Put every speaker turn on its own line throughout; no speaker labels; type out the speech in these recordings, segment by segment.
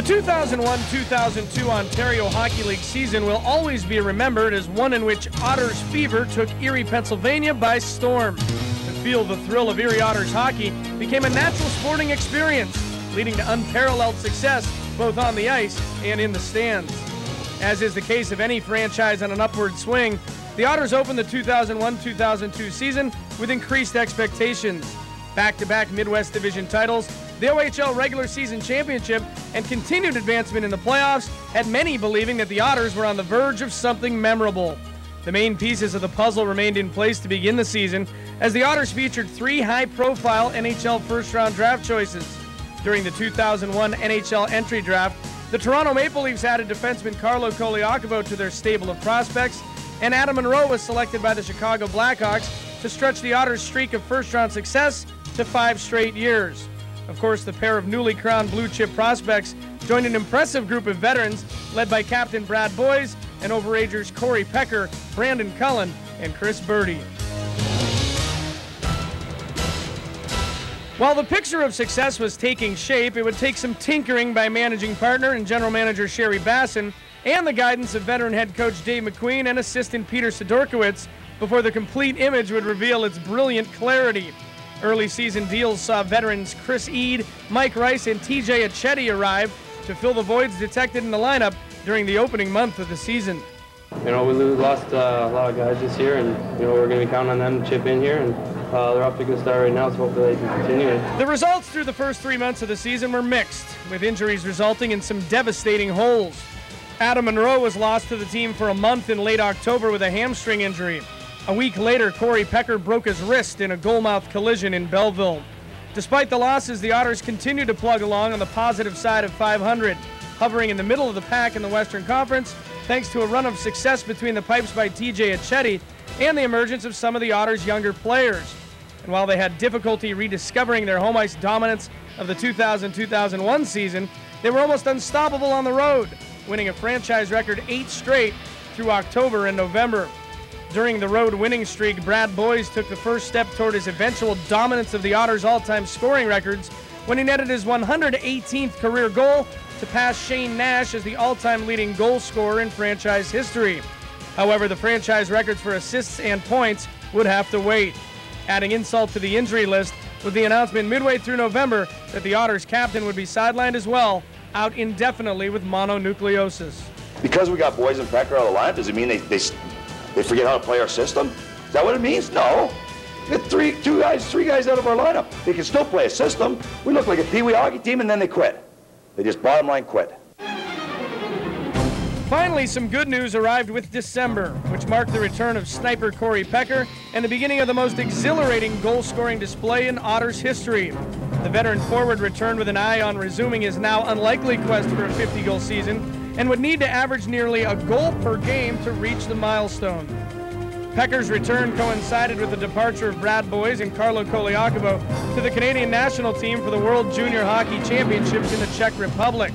The 2001-2002 Ontario Hockey League season will always be remembered as one in which Otters fever took Erie, Pennsylvania by storm. To feel the thrill of Erie Otters hockey became a natural sporting experience, leading to unparalleled success both on the ice and in the stands. As is the case of any franchise on an upward swing, the Otters opened the 2001-2002 season with increased expectations. Back-to-back Midwest Division titles, the OHL regular season championship, and continued advancement in the playoffs had many believing that the Otters were on the verge of something memorable. The main pieces of the puzzle remained in place to begin the season as the Otters featured three high-profile NHL first-round draft choices. During the 2001 NHL entry draft, the Toronto Maple Leafs added defenseman Carlo Colaiacovo to their stable of prospects, and Adam Munro was selected by the Chicago Blackhawks to stretch the Otters' streak of first-round success to five straight years. Of course, the pair of newly crowned blue chip prospects joined an impressive group of veterans led by Captain Brad Boyes and overagers Cory Pecker, Brandon Cullen, and Chris Birdie. While the picture of success was taking shape, it would take some tinkering by managing partner and general manager Sherry Bassin and the guidance of veteran head coach Dave MacQueen and assistant Peter Sidorkiewicz before the complete image would reveal its brilliant clarity. Early season deals saw veterans Chris Eade, Mike Rice, and TJ Aceti arrive to fill the voids detected in the lineup during the opening month of the season.
You know, we lost uh, a lot of guys this year, and you know we're going to be counting on them to chip in here, and uh, they're off to a good start right now, so hopefully they can continue.
The results through the first three months of the season were mixed, with injuries resulting in some devastating holes. Adam Munro was lost to the team for a month in late October with a hamstring injury. A week later, Cory Pecker broke his wrist in a goalmouth collision in Belleville. Despite the losses, the Otters continue to plug along on the positive side of 500, hovering in the middle of the pack in the Western Conference, thanks to a run of success between the pipes by TJ Aceti and the emergence of some of the Otters' younger players. And while they had difficulty rediscovering their home ice dominance of the 2000 2001 season, they were almost unstoppable on the road, winning a franchise record eight straight through October and November. During the road winning streak, Brad Boyes took the first step toward his eventual dominance of the Otters' all time scoring records when he netted his 118th career goal to pass Shane Nash as the all time leading goal scorer in franchise history. However, the franchise records for assists and points would have to wait. Adding insult to the injury list with the announcement midway through November that the Otters captain would be sidelined as well, out indefinitely with mononucleosis.
Because we got Boyes and Pecker out of lineup, does it mean they, they they forget how to play our system? Is that what it means? No. Get three, two guys, three guys out of our lineup. They can still play a system. We look like a Pee Wee hockey team, and then they quit. They just bottom line quit.
Finally, some good news arrived with December, which marked the return of sniper Cory Pecker and the beginning of the most exhilarating goal scoring display in Otters history. The veteran forward returned with an eye on resuming his now unlikely quest for a 50 goal season and would need to average nearly a goal per game to reach the milestone. Pecker's return coincided with the departure of Brad Boyes and Carlo Colaiacovo to the Canadian national team for the World Junior Hockey Championships in the Czech Republic.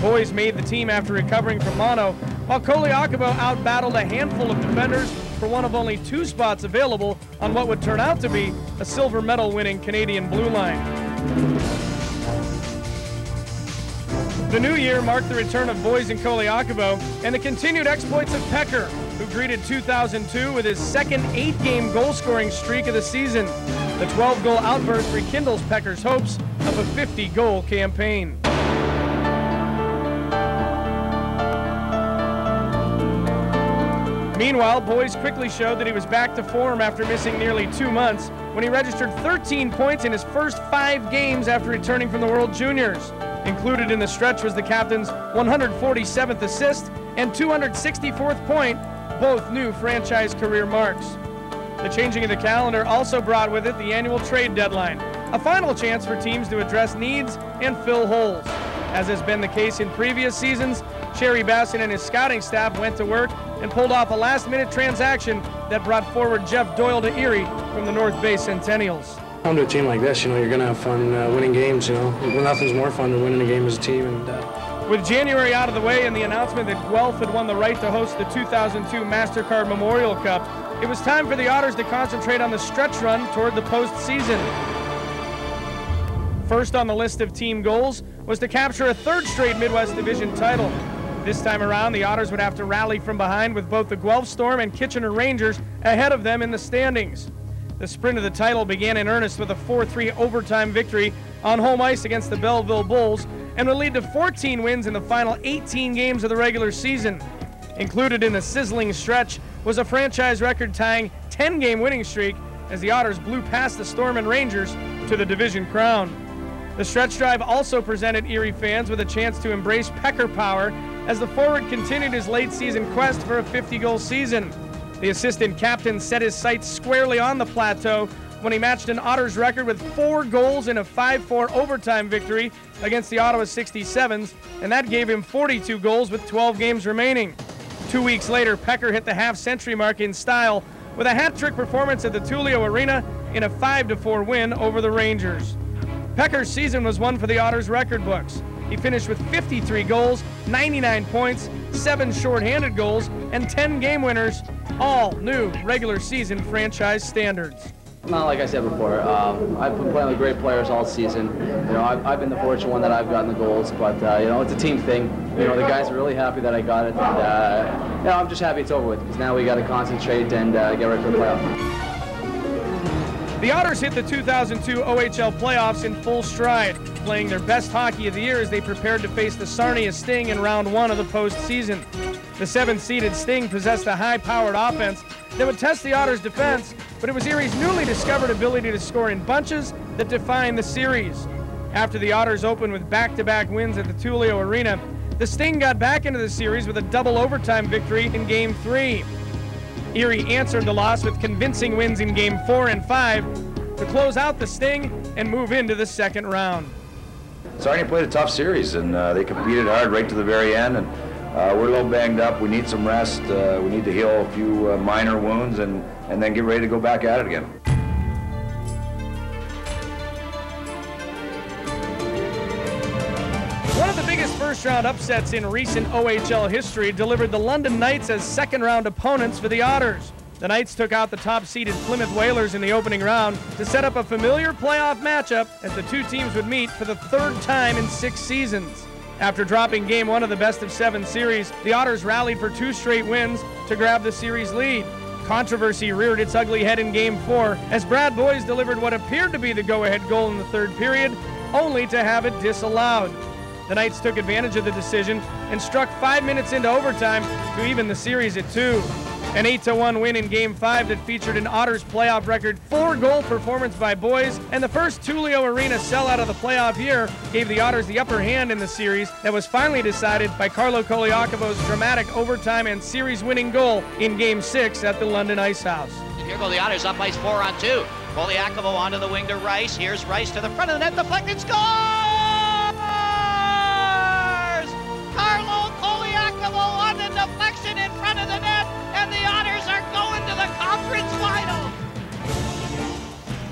Boyes made the team after recovering from mono, while Colaiacovo outbattled a handful of defenders for one of only two spots available on what would turn out to be a silver medal winning Canadian blue line. The new year marked the return of Boyes and Colaiacovo and the continued exploits of Pecker, who greeted 2002 with his second eight-game goal-scoring streak of the season. The 12-goal outburst rekindles Pecker's hopes of a 50-goal campaign. Meanwhile, Boyes quickly showed that he was back to form after missing nearly two months when he registered 13 points in his first five games after returning from the World Juniors. Included in the stretch was the captain's 147th assist and 264th point, both new franchise career marks. The changing of the calendar also brought with it the annual trade deadline, a final chance for teams to address needs and fill holes. As has been the case in previous seasons, Sherry Bassin and his scouting staff went to work and pulled off a last minute transaction that brought forward Jeff Doyle to Erie from the North Bay Centennials
come to a team like this, you know, you're going to have fun uh, winning games. You know, nothing's more fun than winning a game as a team. And uh...
with January out of the way and the announcement that Guelph had won the right to host the 2002 Mastercard Memorial Cup, it was time for the Otters to concentrate on the stretch run toward the postseason. First on the list of team goals was to capture a third straight Midwest Division title. This time around, the Otters would have to rally from behind with both the Guelph Storm and Kitchener Rangers ahead of them in the standings. The sprint of the title began in earnest with a 4 3 overtime victory on home ice against the Belleville Bulls and would lead to 14 wins in the final 18 games of the regular season. Included in the sizzling stretch was a franchise record tying 10 game winning streak as the Otters blew past the Storm and Rangers to the division crown. The stretch drive also presented Erie fans with a chance to embrace Pecker power as the forward continued his late season quest for a 50 goal season. The assistant captain set his sights squarely on the plateau when he matched an Otters record with four goals in a 5 4 overtime victory against the Ottawa 67s, and that gave him 42 goals with 12 games remaining. Two weeks later, Pecker hit the half century mark in style with a hat trick performance at the Tullio Arena in a 5 4 win over the Rangers. Pecker's season was one for the Otters record books. He finished with 53 goals, 99 points, 7 shorthanded goals, and 10 game winners, all new regular season franchise standards.
Not like I said before. Um, I've been playing with great players all season. You know, I've, I've been the fortunate one that I've gotten the goals, but uh, you know, it's a team thing. You know, the guys are really happy that I got it. And, uh, you know, I'm just happy it's over with because now we got to concentrate and uh, get ready for the playoffs.
The Otters hit the 2002 OHL playoffs in full stride, playing their best hockey of the year as they prepared to face the Sarnia Sting in round one of the postseason. The seventh-seeded Sting possessed a high-powered offense that would test the Otters' defense, but it was Erie's newly discovered ability to score in bunches that defined the series. After the Otters opened with back-to-back wins at the Tullio Arena, the Sting got back into the series with a double overtime victory in Game 3. Erie answered the loss with convincing wins in Game 4 and 5 to close out the Sting and move into the second round.
Sarnia played a tough series, and uh, they competed hard right to the very end. And uh, we're a little banged up. We need some rest. Uh, we need to heal a few uh, minor wounds, and, and then get ready to go back at it again.
One of the biggest first round upsets in recent OHL history delivered the London Knights as second round opponents for the Otters. The Knights took out the top seeded Plymouth Whalers in the opening round to set up a familiar playoff matchup as the two teams would meet for the third time in six seasons. After dropping game one of the best of seven series, the Otters rallied for two straight wins to grab the series lead. Controversy reared its ugly head in game four as Brad Boyes delivered what appeared to be the go ahead goal in the third period, only to have it disallowed. The Knights took advantage of the decision and struck five minutes into overtime to even the series at two. An 8 1 win in Game 5 that featured an Otters playoff record four goal performance by Boyes, and the first Tullio Arena sellout of the playoff year gave the Otters the upper hand in the series that was finally decided by Carlo Colaiacovo's dramatic overtime and series winning goal in Game 6 at the London Ice House.
Here go the Otters up ice four on two. Colaiacovo onto the wing to Rice. Here's Rice to the front of the net, The deflected, scores! The Otters are going to the conference final.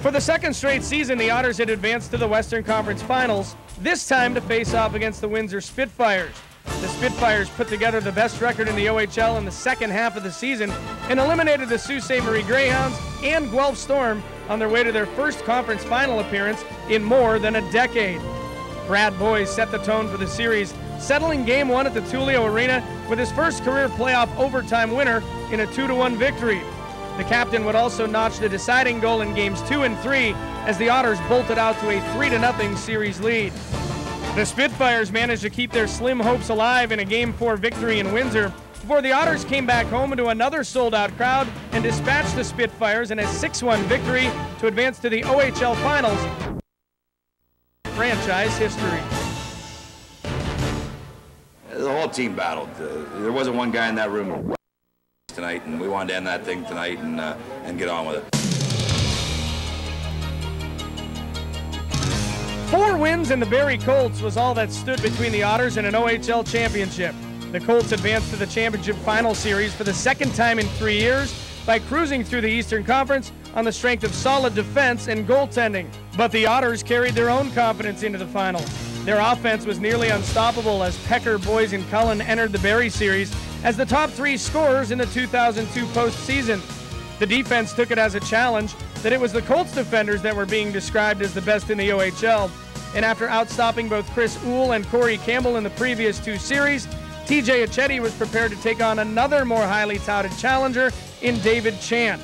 For the second straight season, the Otters had advanced to the Western Conference Finals, this time to face off against the Windsor Spitfires. The Spitfires put together the best record in the OHL in the second half of the season and eliminated the Sault Ste. Marie Greyhounds and Guelph Storm on their way to their first conference final appearance in more than a decade. Brad Boyes set the tone for the series, settling game one at the Tullio Arena with his first career playoff overtime winner in a 2 1 victory. The captain would also notch the deciding goal in games two and three as the Otters bolted out to a 3 0 series lead. The Spitfires managed to keep their slim hopes alive in a Game 4 victory in Windsor before the Otters came back home into another sold out crowd and dispatched the Spitfires in a 6 1 victory to advance to the OHL Finals. Franchise history.
The whole team battled. Uh, there wasn't one guy in that room tonight, and we wanted to end that thing tonight and uh, and get on with it.
Four wins in the Barrie Colts was all that stood between the Otters and an OHL championship. The Colts advanced to the championship final series for the second time in three years by cruising through the Eastern Conference on the strength of solid defense and goaltending. But the Otters carried their own confidence into the final. Their offense was nearly unstoppable as Pecker, Boyes, and Cullen entered the Barrie series as the top three scorers in the 2002 postseason. The defense took it as a challenge that it was the Colts defenders that were being described as the best in the OHL. And after outstopping both Chris Uhl and Corey Campbell in the previous two series, TJ Aceti was prepared to take on another more highly touted challenger in David Chant.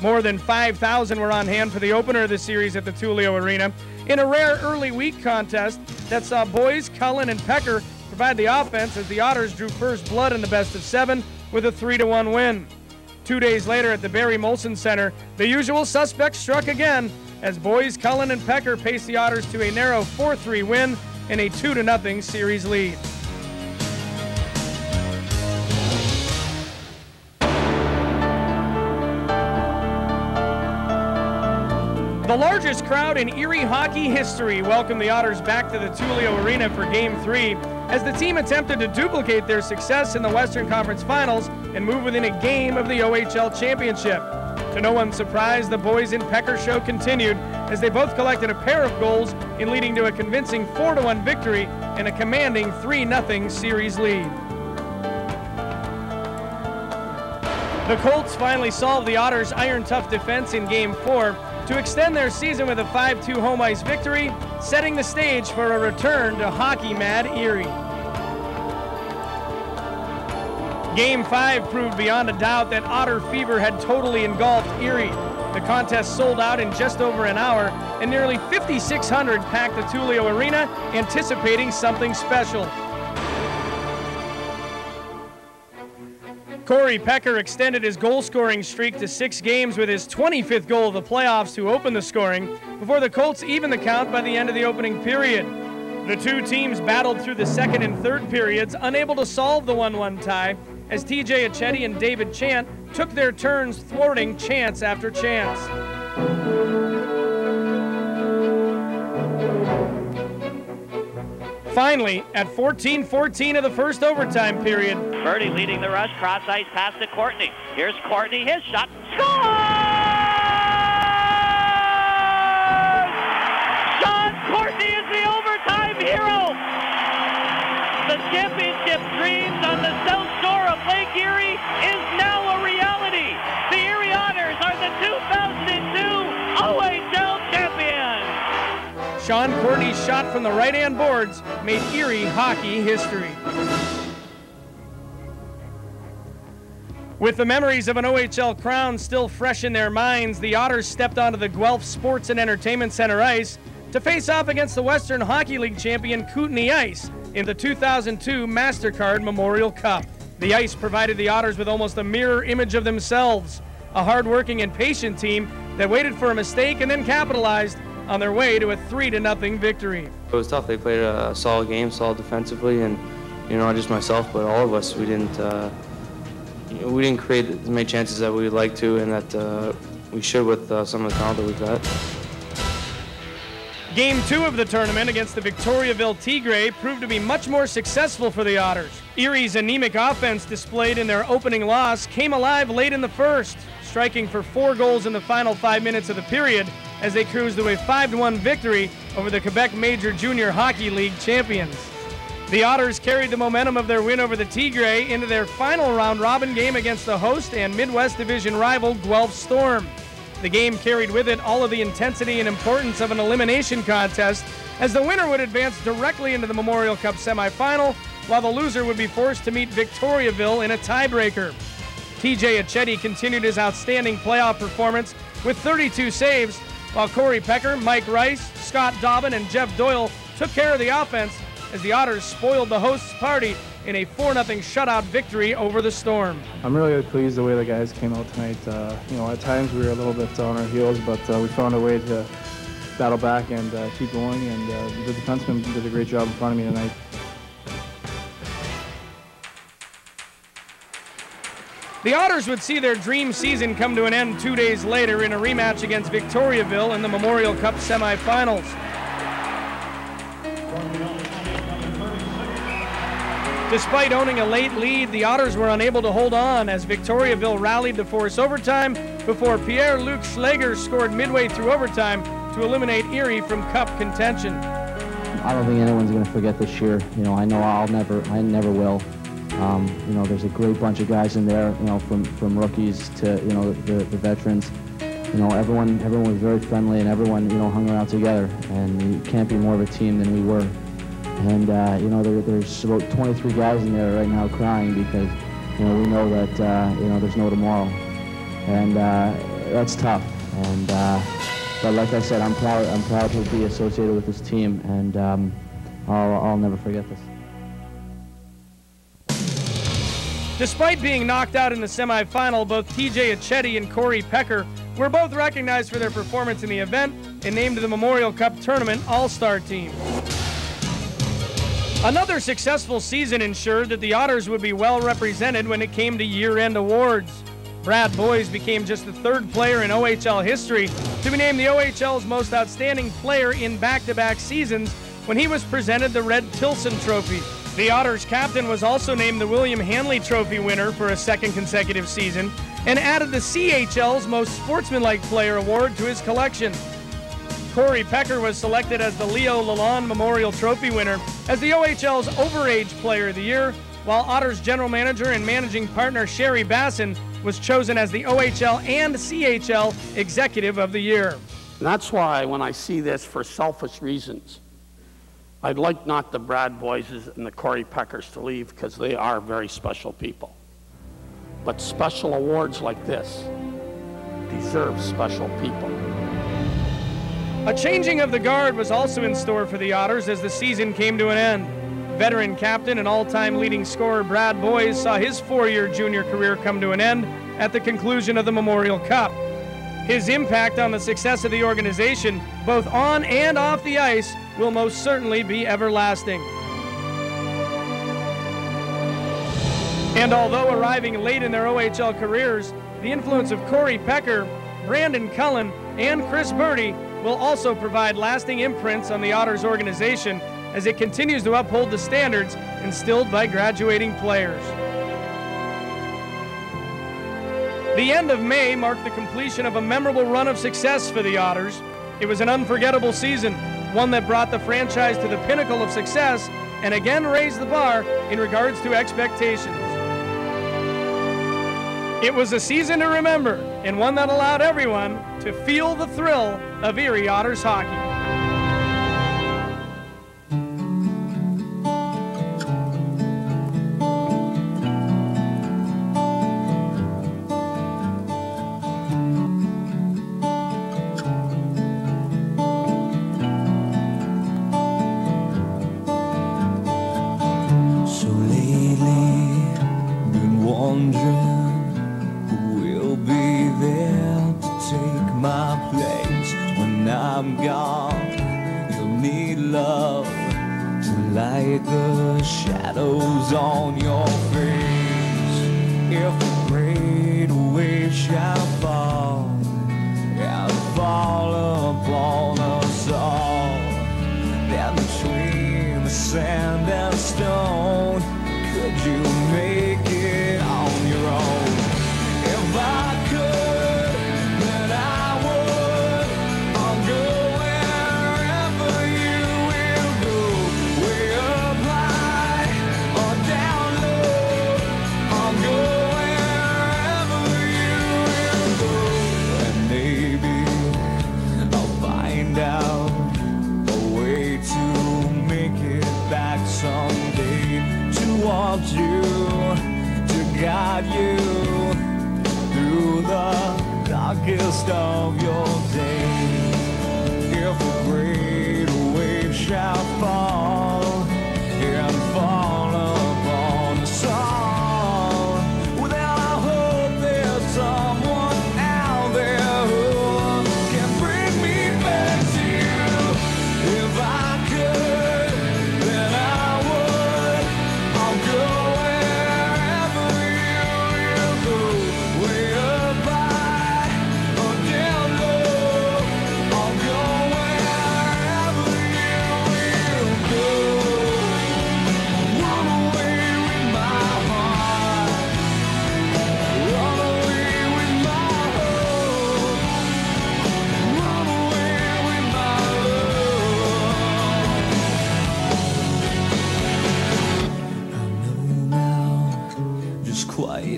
More than 5,000 were on hand for the opener of the series at the Tullio Arena in a rare early week contest that saw Boyes Cullen and Pecker provide the offense as the Otters drew first blood in the best of seven with a 3 1 win. Two days later at the Barrie Molson Center, the usual suspects struck again as Boyes Cullen and Pecker paced the Otters to a narrow 4 3 win and a 2 0 series lead. The largest crowd in Erie hockey history welcomed the Otters back to the Tullio Arena for Game 3 as the team attempted to duplicate their success in the Western Conference Finals and move within a game of the OHL Championship. To no one's surprise, the Boyes in Pecker show continued as they both collected a pair of goals in leading to a convincing 4-1 victory and a commanding 3-0 series lead. The Colts finally solved the Otters' iron tough defense in Game 4 to extend their season with a 5-2 home ice victory, setting the stage for a return to hockey mad Erie. Game 5 proved beyond a doubt that Otter fever had totally engulfed Erie. The contest sold out in just over an hour, and nearly 5,600 packed the Tullio Arena, anticipating something special. Cory Pecker extended his goal scoring streak to six games with his 25th goal of the playoffs to open the scoring before the Colts evened the count by the end of the opening period. The two teams battled through the second and third periods, unable to solve the 1 1 tie, as TJ Aceti and David Chant took their turns thwarting chance after chance. Finally, at 14-14 of the first overtime period,
Birdie leading the rush, cross ice pass to Courtney. Here's Courtney, his shot, score! Sean Courtney is the overtime hero. The championship dreams on the south shore of Lake Erie is now
Sean Courtney's shot from the right-hand boards made Erie hockey history. With the memories of an OHL crown still fresh in their minds, the Otters stepped onto the Guelph Sports and Entertainment Center ice to face off against the Western Hockey League champion Kootenay Ice in the 2002 MasterCard Memorial Cup. The ice provided the Otters with almost a mirror image of themselves, a hard-working and patient team that waited for a mistake and then capitalized on their way to a 3 to nothing victory.
It was tough. They played a solid game, solid defensively, and you know, not just myself, but all of us. We didn't, uh, you know, we didn't create as many chances that we would like to, and that uh, we should with uh, some of the talent that we've got.
Game two of the tournament against the Victoriaville Tigre proved to be much more successful for the Otters. Erie's anemic offense displayed in their opening loss came alive late in the first, striking for four goals in the final five minutes of the period as they cruised to a 5-1 victory over the Quebec Major Junior Hockey League champions. The Otters carried the momentum of their win over the Tigre into their final round robin game against the host and Midwest Division rival Guelph Storm. The game carried with it all of the intensity and importance of an elimination contest, as the winner would advance directly into the Memorial Cup semifinal, while the loser would be forced to meet Victoriaville in a tiebreaker. TJ Aceti continued his outstanding playoff performance with 32 saves, while Cory Pecker, Mike Rice, Scott Dobbin, and Jeff Doyle took care of the offense as the Otters spoiled the hosts' party in a 4 0 shutout victory over the Storm.
I'm really pleased the way the guys came out tonight. Uh, you know, at times we were a little bit on our heels, but uh, we found a way to battle back and uh, keep going. And uh, the defenseman did a great job in front of me tonight.
The Otters would see their dream season come to an end two days later in a rematch against Victoriaville in the Memorial Cup semifinals. Despite owning a late lead, the Otters were unable to hold on as Victoriaville rallied to force overtime before Pierre-Luc Schleger scored midway through overtime to eliminate Erie from cup contention.
I don't think anyone's going to forget this year. You know, I know I'll never, I never will. Um, you know, there's a great bunch of guys in there. You know, from from rookies to you know the, the veterans. You know, everyone everyone was very friendly and everyone, you know, hung around together. And you can't be more of a team than we were. And, uh, you know, there, there's about 23 guys in there right now crying because, you know, we know that, uh, you know, there's no tomorrow. And uh, that's tough. And, uh, but like I said, I'm proud, I'm proud to be associated with this team, and um, I'll, I'll never forget this.
Despite being knocked out in the semifinal, both TJ Aceti and Cory Pecker were both recognized for their performance in the event and named to the Memorial Cup Tournament All-Star Team. Another successful season ensured that the Otters would be well represented when it came to year-end awards. Brad Boyes became just the third player in OHL history to be named the OHL's most outstanding player in back-to-back seasons when he was presented the Red Tilson Trophy. The Otters captain was also named the William Hanley Trophy winner for a second consecutive season and added the CHL's Most Sportsmanlike Player award to his collection. Cory Pecker was selected as the Leo Lalonde Memorial Trophy winner as the OHL's Overage Player of the Year, while Otters general manager and managing partner Sherry Bassin was chosen as the OHL and CHL Executive of the Year.
That's why when I see this for selfish reasons, I'd like not the Brad Boyses and the Cory Peckers to leave because they are very special people. But special awards like this deserve special people.
A changing of the guard was also in store for the Otters as the season came to an end. Veteran captain and all-time leading scorer Brad Boyes saw his four-year junior career come to an end at the conclusion of the Memorial Cup. His impact on the success of the organization, both on and off the ice, will most certainly be everlasting. And although arriving late in their OHL careers, the influence of Cory Pecker, Brandon Cullen, and Chris Birdie will also provide lasting imprints on the Otters organization as it continues to uphold the standards instilled by graduating players. The end of May marked the completion of a memorable run of success for the Otters. It was an unforgettable season, one that brought the franchise to the pinnacle of success and again raised the bar in regards to expectations. It was a season to remember and one that allowed everyone to feel the thrill of Erie Otters hockey.